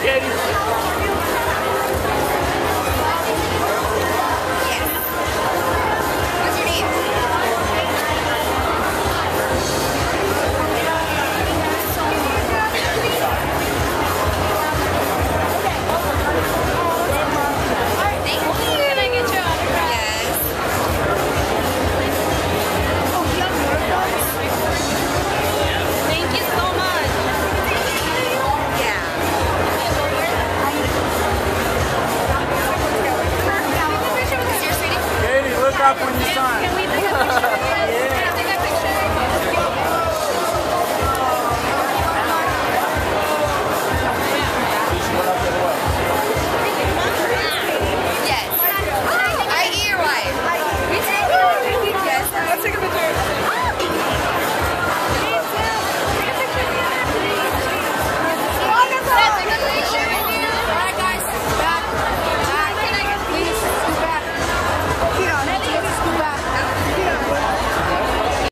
again. up when you sign.